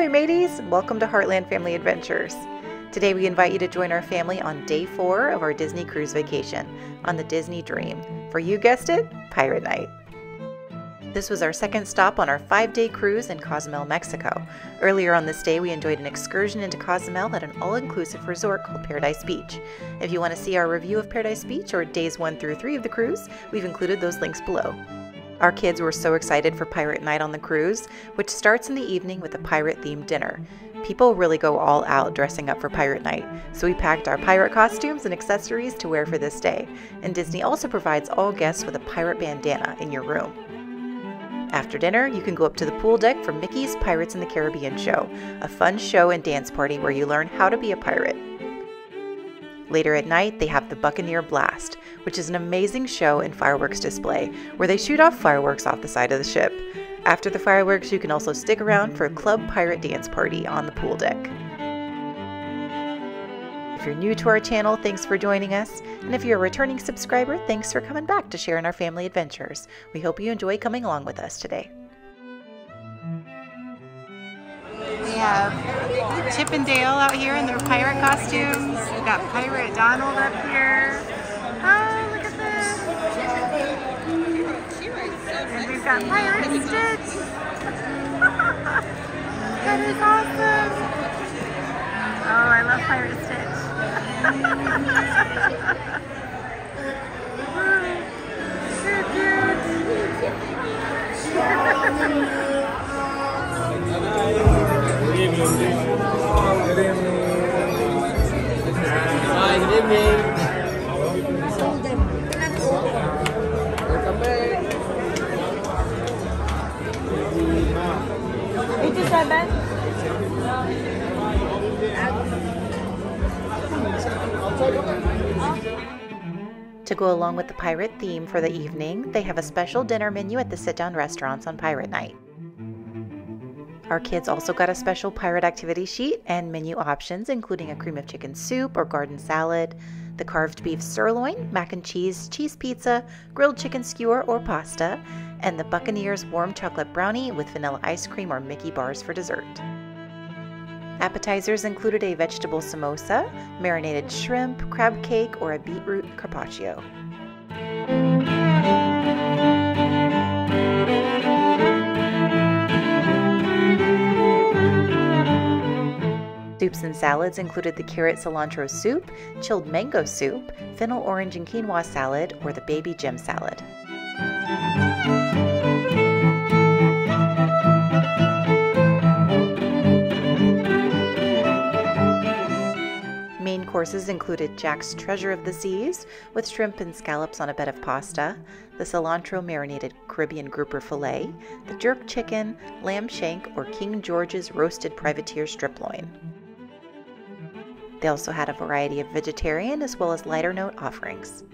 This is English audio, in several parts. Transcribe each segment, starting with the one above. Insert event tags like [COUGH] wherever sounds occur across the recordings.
Ahoy, mateys! Welcome to Heartland Family Adventures. Today we invite you to join our family on day four of our Disney cruise vacation on the Disney Dream. For you guessed it, Pirate Night. This was our second stop on our five day cruise in Cozumel, Mexico. Earlier on this day, we enjoyed an excursion into Cozumel at an all inclusive resort called Paradise Beach. If you want to see our review of Paradise Beach or days one through three of the cruise, we've included those links below. Our kids were so excited for Pirate Night on the cruise, which starts in the evening with a pirate themed dinner. People really go all out dressing up for Pirate Night, so we packed our pirate costumes and accessories to wear for this day. And Disney also provides all guests with a pirate bandana in your room. After dinner, you can go up to the pool deck for Mickey's Pirates in the Caribbean show, a fun show and dance party where you learn how to be a pirate. Later at night, they have the Buccaneer Blast, which is an amazing show and fireworks display where they shoot off fireworks off the side of the ship. After the fireworks, you can also stick around for a Club Pirate Dance Party on the pool deck. If you're new to our channel, thanks for joining us. And if you're a returning subscriber, thanks for coming back to share in our family adventures. We hope you enjoy coming along with us today. We have Chip and Dale out here in their pirate costumes. We've got Pirate Donald up here. Got Pirate Stitch. [LAUGHS] that is awesome. Oh, I love Pirate Stitch. [LAUGHS] along with the pirate theme for the evening, they have a special dinner menu at the sit down restaurants on Pirate Night. Our kids also got a special pirate activity sheet and menu options, including a cream of chicken soup or garden salad, the carved beef sirloin, mac and cheese, cheese pizza, grilled chicken skewer or pasta, and the Buccaneers warm chocolate brownie with vanilla ice cream or Mickey bars for dessert. Appetizers included a vegetable samosa, marinated shrimp, crab cake, or a beetroot carpaccio. Soups and salads included the carrot cilantro soup, chilled mango soup, fennel orange and quinoa salad, or the baby gem salad. Main courses included Jack's Treasure of the Seas with shrimp and scallops on a bed of pasta, the cilantro marinated Caribbean grouper filet, the jerk chicken, lamb shank, or King George's roasted privateer strip loin. They also had a variety of vegetarian as well as lighter note offerings.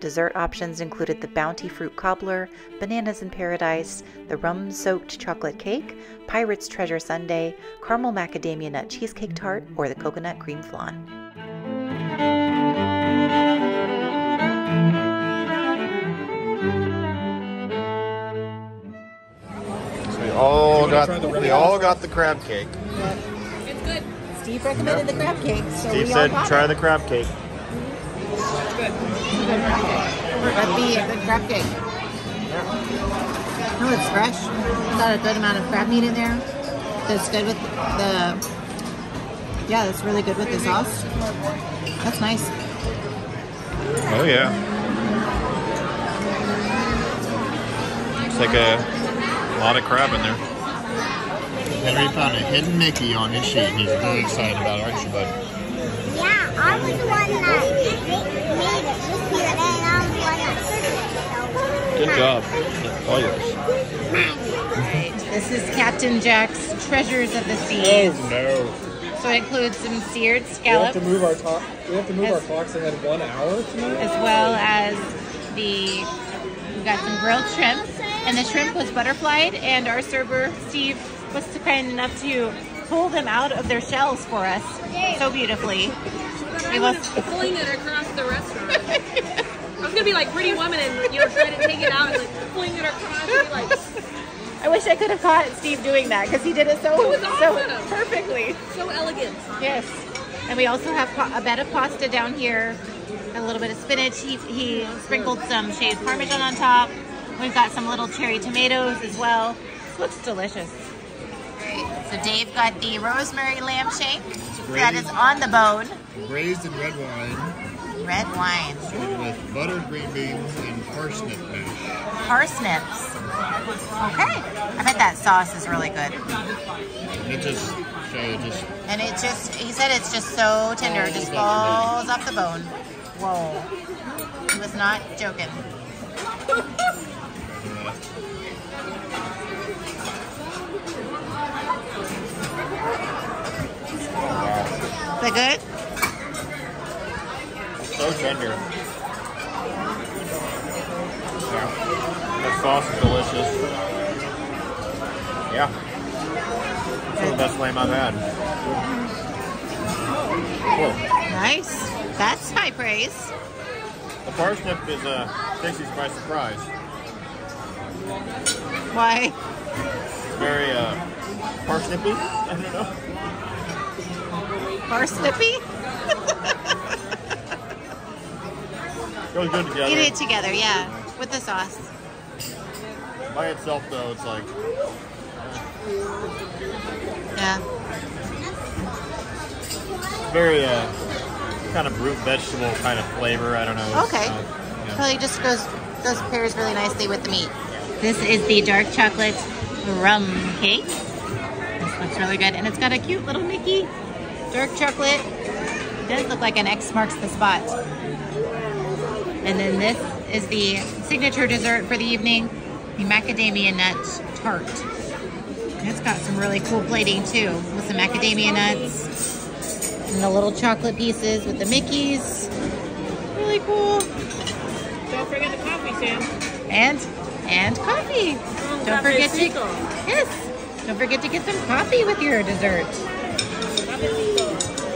Dessert options included the Bounty Fruit Cobbler, Bananas in Paradise, the Rum Soaked Chocolate Cake, Pirate's Treasure Sundae, Caramel Macadamia Nut Cheesecake Tart, or the Coconut Cream Flan. All got we all got the crab cake. It's good. Steve recommended the crab cake, so Steve we said all got try it. the crab cake. It's Good. It's Good crab cake. That'd be a good crab cake. Oh, it's fresh. Got a good amount of crab meat in there. That's good with the. Yeah, that's really good with the sauce. That's nice. Oh yeah. It's like a lot of crab in there. Henry found a hidden Mickey on his sheet. He's very excited about it, aren't you, bud? Yeah, I was the one that made it this year, and I was the one that started it. So, Good job. All yours. Right. This is Captain Jack's Treasures of the Seas. Oh no. So it includes some seared scallops. We have scallops, to move our talk. We have to move Yes. our clocks ahead one hour tonight. as well as the. We've got some grilled shrimp, and the shrimp was butterflied, and our server Steve was kind enough to pull them out of their shells for us so beautifully. It was pulling it across the restaurant. I was gonna be like Pretty Woman and you know try to take it out and like fling it across and be like I wish I could have caught Steve doing that because he did it so It so perfectly. so elegant. Yes. And we also have a bed of pasta down here, a little bit of spinach. He, he sprinkled some shaved parmesan on top. We've got some little cherry tomatoes as well. This looks delicious. So Dave got the rosemary lamb shank that is on the bone. Braised in red wine Red wine, with buttered green beans and parsnip mash. parsnips. Okay. I bet that sauce is really good. It just, show you, just And it just, he said it's just so tender, it just falls off the bone. Whoa. He was not joking. [LAUGHS] Is that good? so tender. Yeah. That sauce is delicious. Yeah. One the best lamb I've had. Whoa. Nice. That's high praise. The parsnip is uh, takes you by surprise. Why? Very uh, parsnippy. I don't know. Parsnippy? Goes good together. Eat it together, yeah. With the sauce. By itself, though, it's like Yeah. very uh, kind of root vegetable kind of flavor. I don't know. Okay. uh, yeah. Probably just goes goes pairs really nicely with the meat. This is the dark chocolate rum cake. This looks really good, and it's got a cute little Mickey dark chocolate. It does look like an X marks the spot. And then this is the signature dessert for the evening, the macadamia nut tart. It's got some really cool plating too, with some macadamia nuts and the little chocolate pieces with the Mickeys. Really cool. Don't forget the coffee, Sam. And and coffee. Oh, don't forget to yes. Don't forget to get some coffee with your dessert.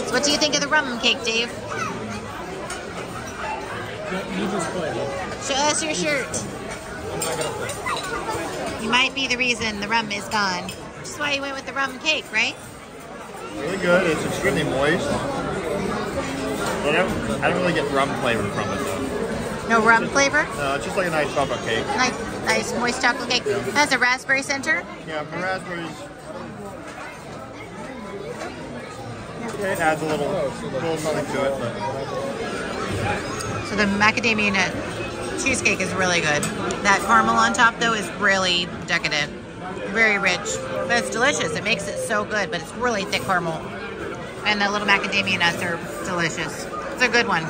So what do you think of the rum cake, Dave? You just play. Show us your shirt. You might be the reason the rum is gone. Which is why you went with the rum cake, right? Really good. It's extremely moist. But I don't, I don't really get rum flavor from it though. No rum flavor. No, it's just like a nice chocolate cake. Nice, nice moist chocolate cake. Has a raspberry center. Yeah, the raspberries. Yeah, it adds a little, little something to it, but So the macadamia nut cheesecake is really good. That caramel on top though is really decadent. Very rich. But it's delicious. It makes it so good, but it's really thick caramel. And the little macadamia nuts are delicious. It's a good one,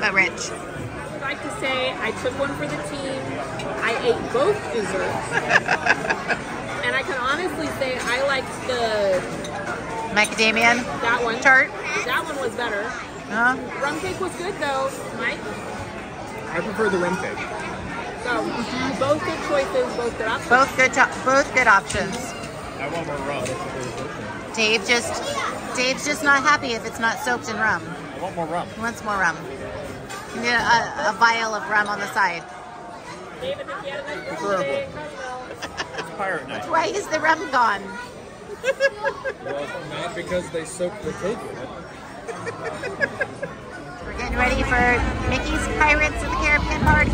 but rich. I'd like to say I took one for the team. I ate both desserts. and I can honestly say I liked the Macadamia that one. tart. That one was better. Huh? Rum cake was good though, Mike. I prefer the rum cake. So both good choices, both good options. Both good, both good options. I want more rum. Dave just, Dave's just not happy if it's not soaked in rum. I want more rum. He wants more rum. You need a, a vial of rum on the side. David, if you had a nice Preferably. birthday, Cosmo. It's pirate night. Why is the rum gone? Well, not because they soaked the cake in it. We're getting ready for Mickey's Pirates of the Caribbean party.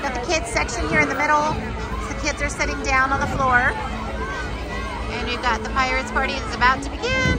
Got the kids section here in the middle. The kids are sitting down on the floor. And we've got the Pirates party that's about to begin.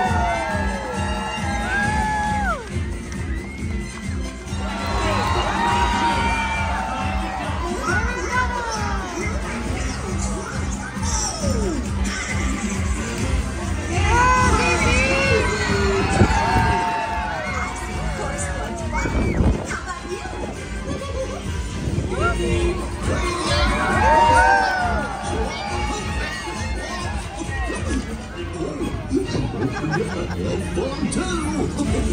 have fun too.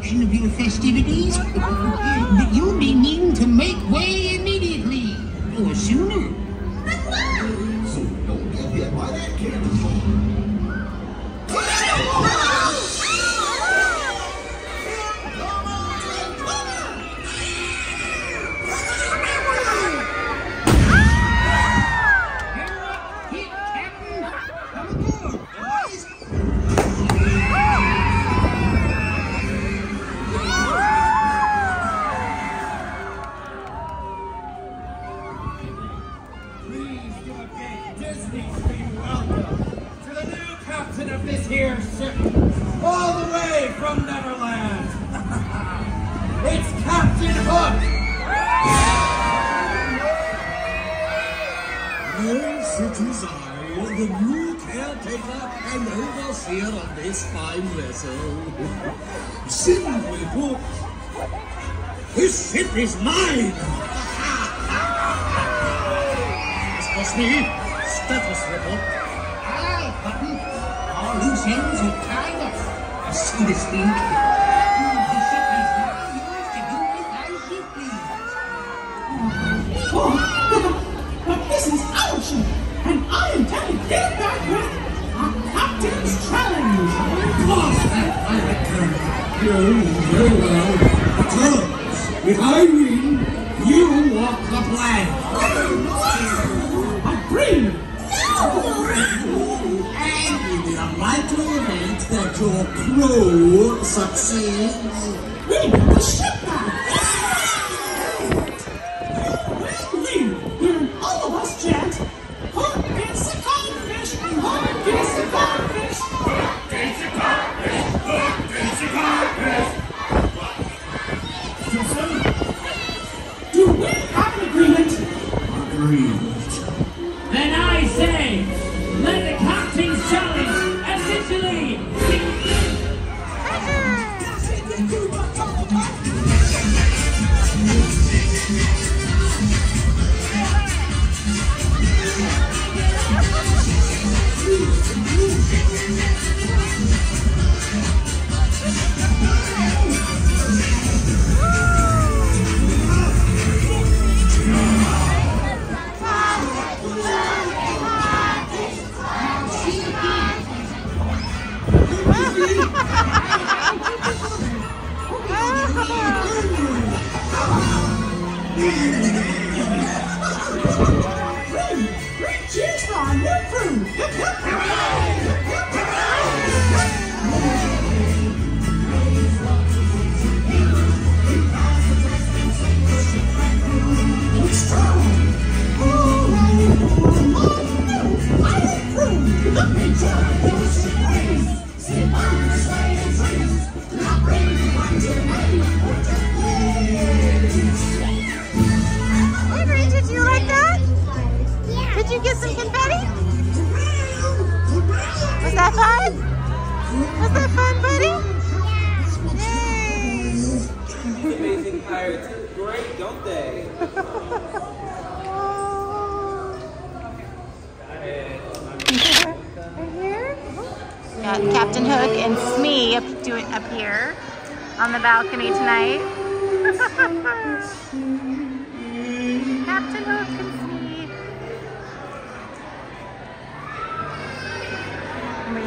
My interruption of your Please give Disney welcome to the new captain of this here ship, all the way from Neverland. it's Captain Hook. The new caretaker and overseer of this fine vessel. [LAUGHS] Simply put, this ship is mine. Mr. Smee, stethoscope. Aye, Button. All loose ends are tied up, so to speak. The ship is now yours to do as please. Oh, but this is our and I intend to get back with a captain's challenge. That pirate code. No, very well. Because if I win, you walk the plank. Your crew succeeds,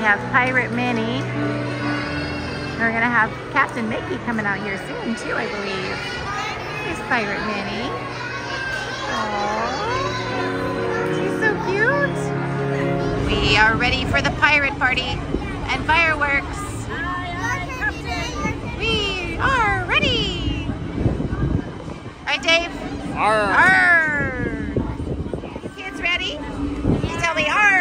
have Pirate Minnie. We're gonna have Captain Mickey coming out here soon too, I believe. Here's Pirate Minnie. Aww, she's so cute. We are ready for the pirate party and fireworks. We are ready. All right, Dave? Arr. Arr. Kids ready? Tell me arr.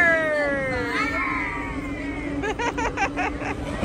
Ha ha ha!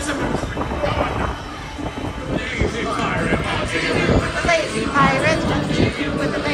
Lazy pirate, won't you with a.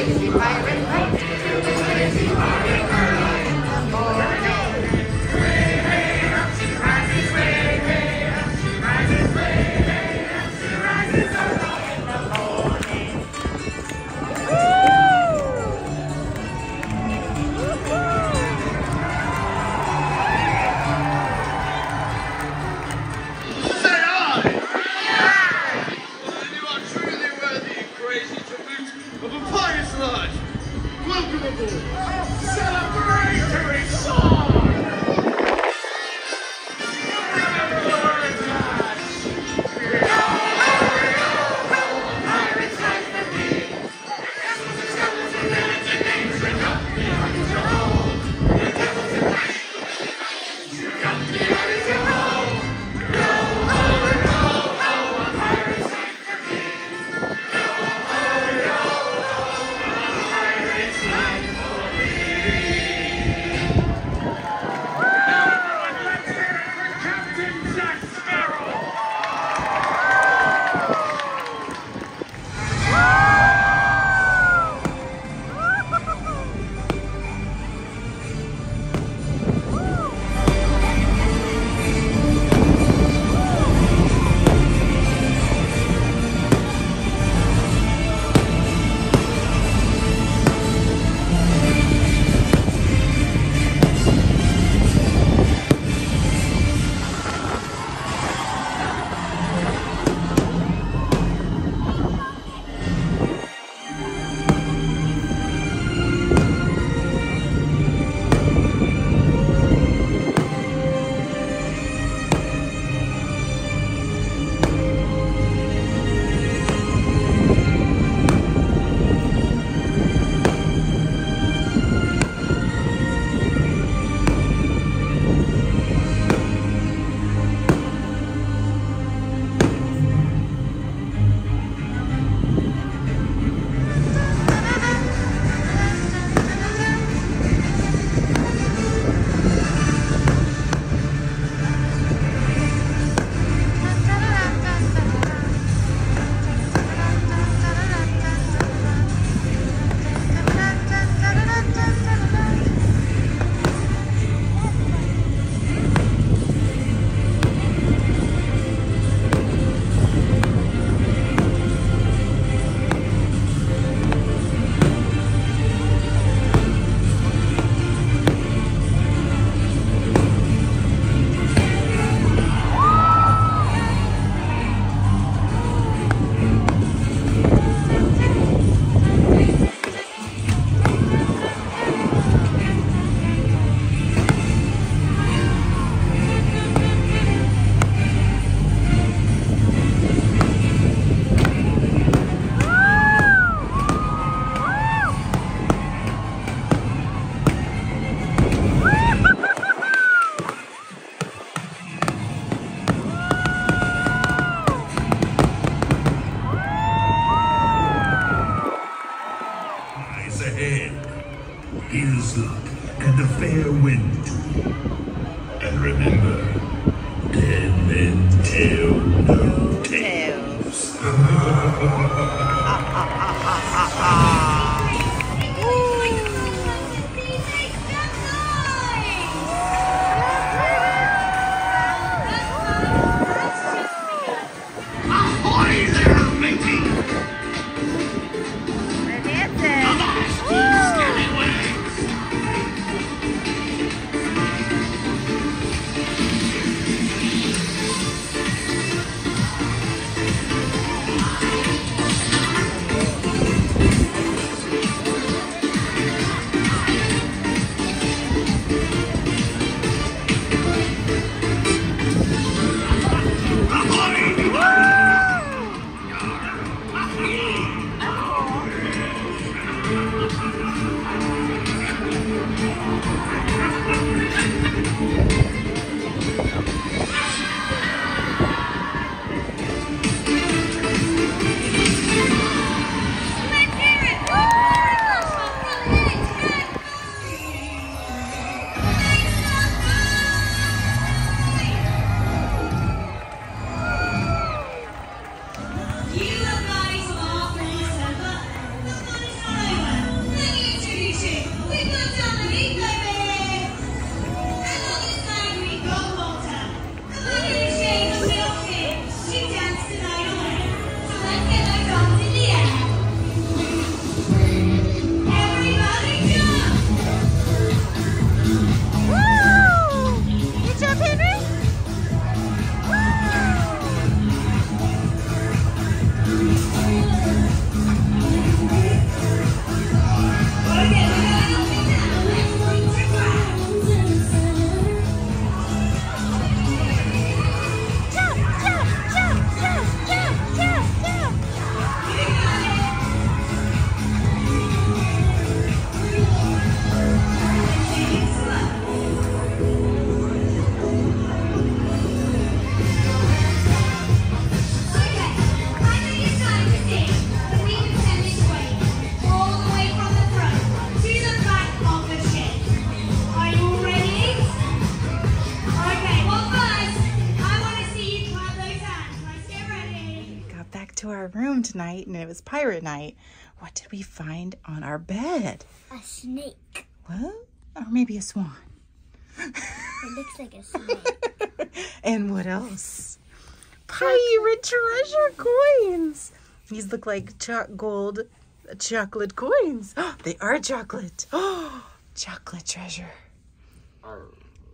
it was pirate night. What did we find on our bed? A snake. What? Or maybe a swan. It looks like a [LAUGHS] snake. And what else? Pirate treasure coins. These look like cho- gold chocolate coins. [GASPS] they are chocolate. Oh, [GASPS] chocolate treasure.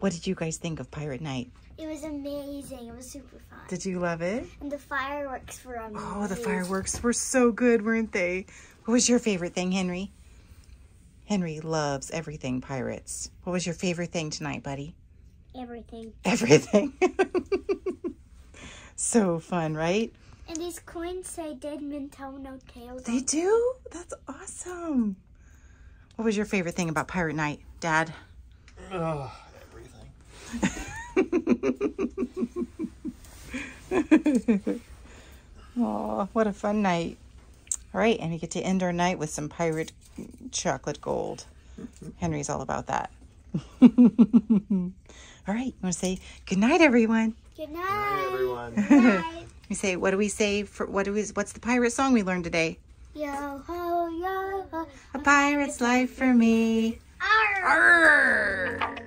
What did you guys think of Pirate Night? It was amazing. It was super fun. Did you love it? And the fireworks were amazing. Oh, the fireworks were so good, weren't they? What was your favorite thing, Henry? Henry loves everything pirates. What was your favorite thing tonight, buddy? Everything. Everything. [LAUGHS] so fun, right? And these coins say dead men tell no tales. They do? That's awesome. What was your favorite thing about Pirate Night, Dad? Oh, [LAUGHS] [LAUGHS] Oh, what a fun night. All right, and we get to end our night with some pirate chocolate gold. Henry's all about that. [LAUGHS] all right, you want to say good night, everyone? Good night. everyone. Good night. [LAUGHS] We say, what do we say for what do we? What's the pirate song we learned today? Yo ho yo ho. A pirate's life for me. Arr. Arr!